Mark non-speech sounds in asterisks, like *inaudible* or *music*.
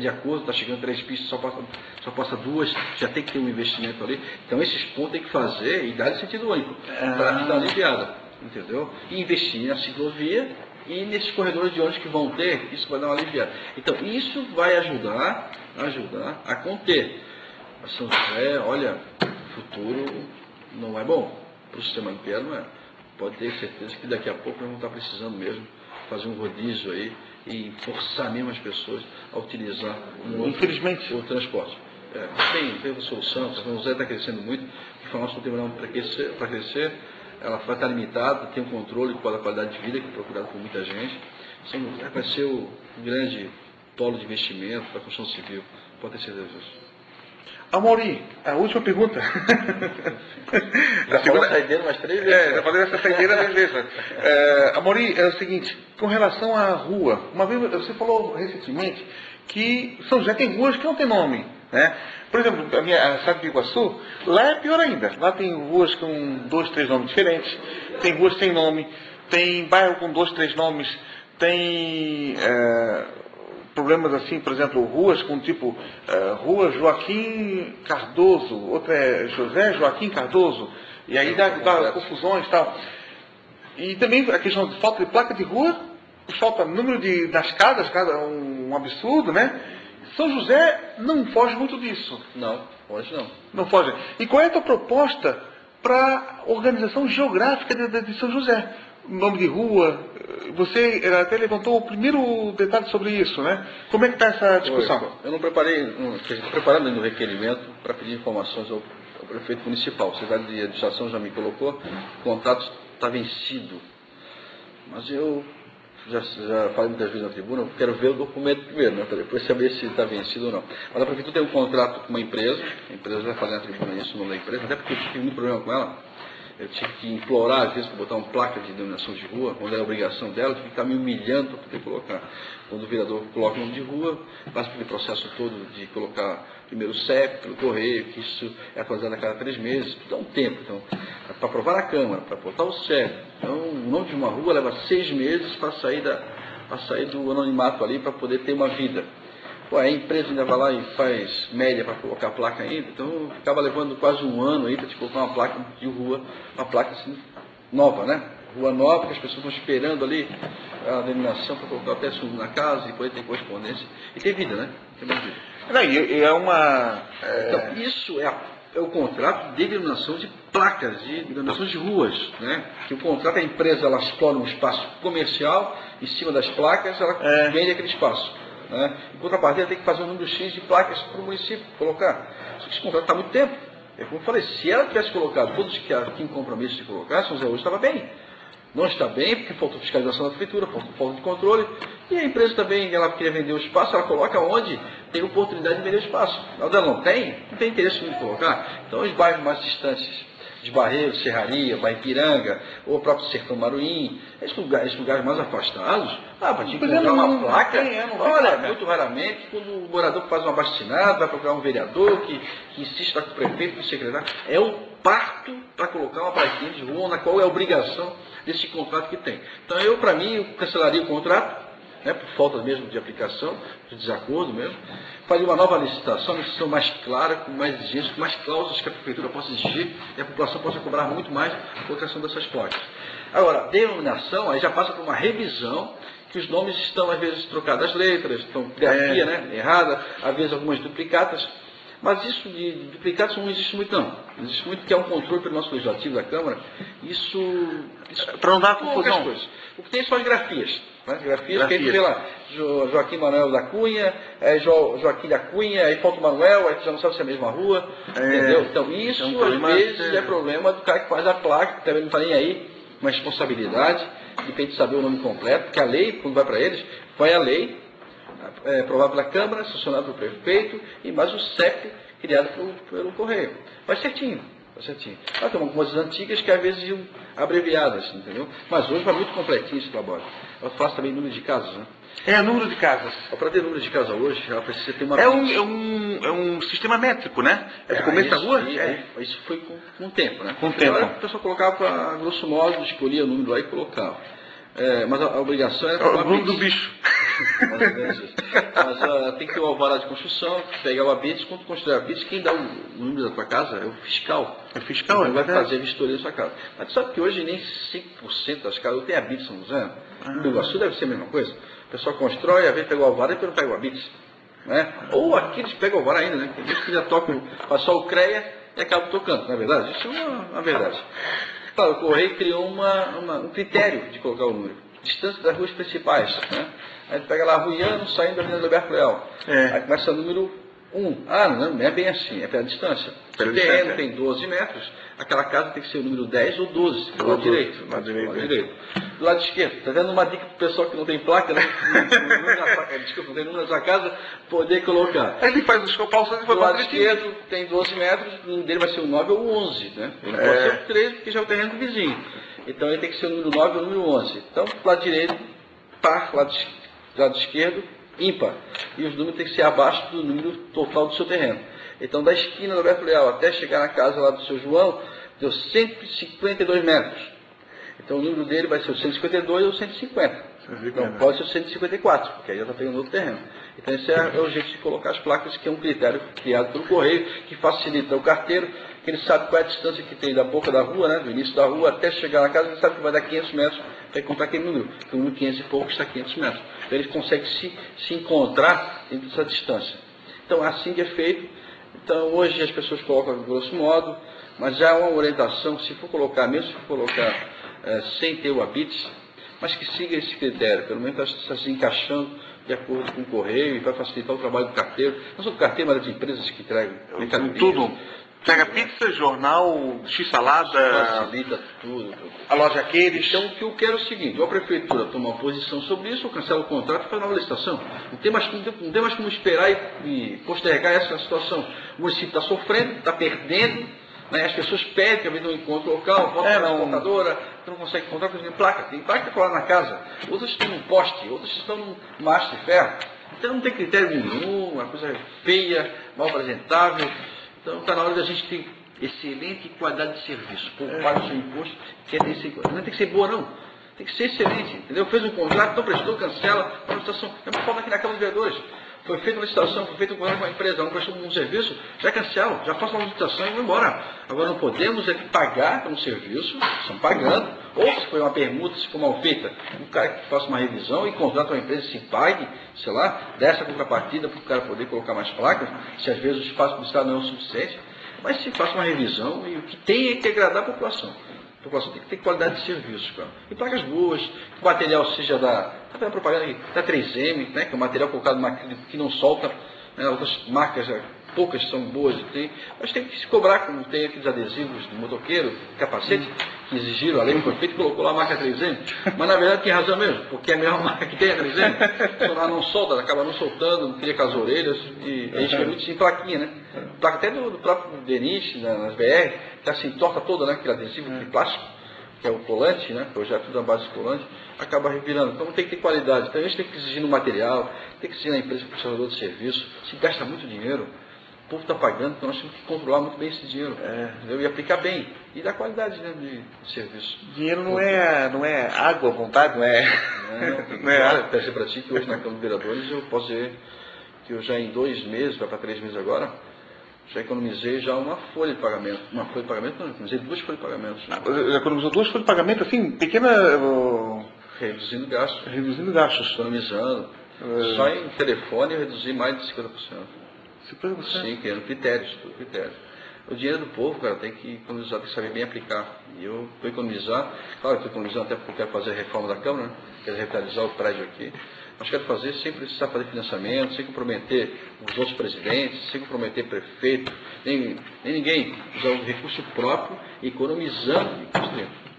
de acordo, está chegando três pistas, só passa, só passa duas, já tem que ter um investimento ali. Então esses pontos tem que fazer e dar sentido único, para dar uma aliviada, entendeu? E investir na ciclovia e nesses corredores de ônibus que vão ter, isso vai dar uma aliviada. Então isso vai ajudar, ajudar a conter. Mas São José, olha, o futuro não é bom. Para o sistema inteiro não é. Pode ter certeza que daqui a pouco nós vamos estar precisando mesmo fazer um rodízio aí e forçar mesmo as pessoas a utilizar um Infelizmente. o transporte. É, tem, tem solução, São José está crescendo muito, e falar nós terminamos para crescer, para crescer, ela vai estar limitada, tem um controle da qualidade de vida que é procurado por muita gente. São José vai ser o grande polo de investimento para a construção civil, pode ter certeza disso. Amaury, a última pergunta. *laughs* Já a segunda... saideira umas três vezes. É, já falei essa saideira três vezes. né? É, é o seguinte, com relação à rua, uma vez você falou recentemente que São José tem ruas que não tem nome. Né? Por exemplo, a minha a cidade de Iguaçu, lá é pior ainda. Lá tem ruas com dois, três nomes diferentes, tem ruas sem nome, tem bairro com dois, três nomes, tem é, problemas assim, por exemplo, ruas com tipo eh, Rua Joaquim Cardoso, outra é José Joaquim Cardoso, e aí dá, dá confusões e tal. E também a questão de falta de placa de rua, falta número de, das casas, casa, um, um absurdo, né? São José não foge muito disso. Não, hoje não. Não foge. E qual é a tua proposta para a organização geográfica de- de São José? Nome de rua, você até levantou o primeiro detalhe sobre isso, né? Como é que está essa discussão? Oi, Eu não preparei, não, quer dizer, preparando ainda o requerimento para pedir informações ao, ao prefeito municipal. A cidade de administração já me colocou, o contrato está vencido. Mas eu já, já falei muitas vezes na tribuna, eu quero ver o documento primeiro, né, para depois saber se está vencido ou não. Mas a prefeitura tem um contrato com uma empresa, a empresa vai falar na tribuna isso, o nome da empresa, até porque eu tive muito problema com ela. Eu tive que implorar, às vezes, para botar uma placa de denominação de rua, quando era obrigação dela, tive que ficar me humilhando para poder colocar. Quando o vereador coloca o nome de rua, passa pelo processo todo de colocar primeiro o CEP, pelo correio, que isso é atualizado a cada três meses, tudo dá um tempo. Então, para aprovar na Câmara, para botar o CEP. Então, o nome de uma rua leva seis meses para sair, da, para sair do anonimato ali, para poder ter uma vida. Pô, a empresa ainda vai lá e faz média para colocar a placa ainda, então acaba levando quase um ano aí para te colocar uma placa de rua, uma placa assim, nova, né? Rua nova, que as pessoas estão esperando ali a denominação para colocar até sumo na casa e poder ter correspondência. E ter vida, né? Tem mais vida. Não, e é uma. é, Então, isso é, a- é o contrato de denominação de placas, de denominação de ruas, né? Que o contrato, a empresa, ela explora um espaço comercial, em cima das placas, ela É. vende aquele espaço. Né? Em contrapartida, tem que fazer um número X de placas para o município colocar. Só que esse contrato está muito tempo. É como eu falei, se ela tivesse colocado todos que ela tinha compromisso de colocar, São José hoje estava bem. Não está bem, porque faltou fiscalização da prefeitura, faltou falta de controle. E a empresa também, ela queria vender o espaço, ela coloca onde tem oportunidade de vender o espaço. Onde ela não tem, não tem interesse em colocar. Então, os bairros mais distantes, de Barreiro, Serraria, Baipiranga, ou o próprio Sertão Maruim, esses lugares, esses lugares mais afastados, ah, para te é, encontrar não- uma não placa, é, não tem olha, placa. muito raramente, quando o morador faz um abaixo-assinado, vai procurar um vereador que, que insiste lá com o prefeito, com o secretário, é o parto para colocar uma plaquinha de rua, na qual é a obrigação desse contrato que tem. Então eu, para mim, eu cancelaria o contrato, né, por falta mesmo de aplicação, de desacordo mesmo, fazer uma nova licitação, uma licitação mais clara, com mais exigências, com mais cláusulas que a prefeitura possa exigir e a população possa cobrar muito mais a colocação dessas placas. Agora, denominação, aí já passa por uma revisão, que os nomes estão às vezes trocadas as letras, estão grafia, É. né, errada, às vezes algumas duplicatas, mas isso de duplicados não existe muito não. Existe muito que é um controle pelo nosso legislativo da Câmara. Isso, isso Para não dar confusão. O que tem são as grafias. Né? Grafias, Grafias. vê lá, Jo- Joaquim Manuel da Cunha, é, Jo- Joaquim da Cunha, aí falta o Manuel, aí já não sabe se é a mesma rua. É. Entendeu? Então isso um às vezes é problema do cara que faz a placa, que também não está nem aí, uma responsabilidade, depende de saber o nome completo, porque a lei, quando vai para eles, vai a lei, é, aprovado pela Câmara, sancionado pelo prefeito, e mais o CEP criado pelo, pelo Correio. Vai certinho, certinho. Ah, tem algumas antigas que às vezes iam abreviadas, entendeu? Mas hoje vai muito completinho esse trabalho. Eu faço também número de casas, né? É número de casas. Para ter número de casa hoje, ela precisa ter uma... É um, é um, é um sistema métrico, né? É do começo da isso, rua? aí- É. Isso foi com, com o tempo, né? Com o tempo. agora A pessoa colocava, grosso modo, escolhia o número lá e colocava. É, mas a, a obrigação era... É o nome do bicho. *laughs* Mas tem que ter o alvará de construção, pegar o habite, quando construir o habite, quem dá o número da tua casa é o fiscal. É o fiscal, Ele vai fazer a vistoria da sua casa. Mas sabe que hoje nem 5% das casas tem habite São José? Ah. No Iguaçu deve ser a mesma coisa. O pessoal constrói, às vezes pega o alvará e depois não pega o habite. Né? Ou aqui eles pegam o alvará ainda, né? Tem gente que já toca, passou o CREA e acaba tocando, na é verdade? Isso é uma, uma verdade. Claro, o Correio criou uma, uma, um critério de colocar o número. Distância das ruas principais. Né? Aí pega lá Ruiano saindo da Avenida Alberto Leal. É. Aí começa o número 1. Ah, não, não é bem assim, é pela distância. Pela o terreno tem 12 metros, aquela casa tem que ser o número 10 ou 12, do lado direito. Do lado direito. Do lado direito. Do lado esquerdo, está dando uma dica para o pessoal que não tem placa, né? *laughs* *laughs* Desculpa, não tem número na sua casa, poder colocar. Aí ele faz os compulsões e vai Do lado esquerdo tem 12 metros, número dele vai ser o 9 ou o 11, né? Ele é. pode ser o 13, porque já é o terreno do vizinho. Então ele tem que ser o número 9 ou o número 11. Então, lado direito, par, lado, lado esquerdo, ímpar. E os números têm que ser abaixo do número total do seu terreno. Então, da esquina do Alberto Leal até chegar na casa lá do seu João, deu 152 metros. Então, o número dele vai ser o 152 ou 150. Então, pode ser o 154, porque aí já está pegando outro terreno. Então, esse é, é, o jeito de colocar as placas, que é um critério criado pelo correio, que facilita o carteiro, que ele sabe qual é a distância que tem da boca da rua, né, do início da rua, até chegar na casa, ele sabe que vai dar 500 metros para comprar aquele número. Porque o número 500 e pouco está 500 metros. Então, ele consegue se, se encontrar dentro dessa distância. Então, assim que é feito, então, hoje as pessoas colocam grosso modo, mas já é uma orientação, se for colocar, mesmo se for colocar é, sem ter o habite, mas que siga esse critério, pelo menos está se encaixando de acordo com o correio e vai facilitar o trabalho do carteiro, não só do carteiro, mas das empresas que entregam Tudo. Pega pizza, jornal, x-salada. Facilita tudo. A loja aqueles. Então, o que eu quero é o seguinte: ou a prefeitura toma uma posição sobre isso, ou cancela o contrato e faz nova licitação. Não tem mais, não tem, mais como esperar e, e postergar essa situação. O município está sofrendo, está perdendo. Né? As pessoas pedem, às vezes não encontra local, volta é, para a contadora, não consegue encontrar, porque tem placa. Tem placa que lá na casa. Outras estão num poste, outras estão num mastro de ferro. Então não tem critério nenhum, uma coisa feia, mal apresentável. Então está na hora da gente ter excelente qualidade de serviço. Pô, é. o seu imposto, quer ter esse... não tem que ser boa não. Tem que ser excelente, entendeu? Fez um contrato, não prestou, cancela, a licitação. É uma forma aqui na Câmara de Vereadores. Foi feita uma licitação, foi feito um contrato com uma empresa, não prestou um serviço, já cancela, já faça uma licitação e vai embora. Agora não podemos é pagar um serviço, estão pagando, ou se foi uma permuta, se for mal feita, o cara que faça uma revisão e contrata uma empresa se pague, sei lá, dessa contrapartida para o cara poder colocar mais placas, se às vezes o espaço do Estado não é o suficiente, mas se faça uma revisão e o que tem é que agradar a população. A população tem que ter qualidade de serviço, cara. E placas boas, que o material seja da. Está vendo propaganda? Da 3M, né? Que é um material colocado numa que não solta. Né, outras marcas já poucas são boas, tem, mas tem que se cobrar, como tem aqueles adesivos do motoqueiro, capacete, exigiram, a lei foi feita colocou lá a marca 3M, mas na verdade tem razão mesmo, porque é a mesma marca que tem a 3M, só lá não solta, acaba não soltando, não cria com as orelhas, e a gente vê muito sem plaquinha, né? Placa até do, do próprio Denis, nas BR, que assim, torta toda, né? Aquele adesivo de plástico, que é o colante, né? Projeto da base de colante, acaba revirando. Então tem que ter qualidade. Então a gente tem que exigir no material, tem que exigir na empresa prestador de serviço, se gasta muito dinheiro povo está pagando, então nós temos que controlar muito bem esse dinheiro. É. E aplicar bem. E dar qualidade né, de, de serviço. Dinheiro não é, não é água à vontade, não é. Não, *laughs* não é água. Para ti que hoje na Câmara de Vereadores eu posso dizer que eu já em dois meses, vai para três meses agora, já economizei já uma folha de pagamento. Uma folha de pagamento, não, economizei duas folhas de pagamento. Já. Ah, economizou duas folhas de pagamento, assim, pequena. Reduzindo gastos. Reduzindo gastos. Economizando. É. Só em telefone eu reduzi mais de 50%. Sim, criando critérios, critérios. O dinheiro do povo, cara, tem que economizar, tem que saber bem aplicar. E eu vou economizar, claro, estou economizando até porque eu quero fazer a reforma da Câmara, né? quero revitalizar o prédio aqui. Mas quero fazer sem precisar fazer financiamento, sem comprometer os outros presidentes, sem comprometer prefeito, nem, nem ninguém. Usar o recurso próprio, economizando e construindo.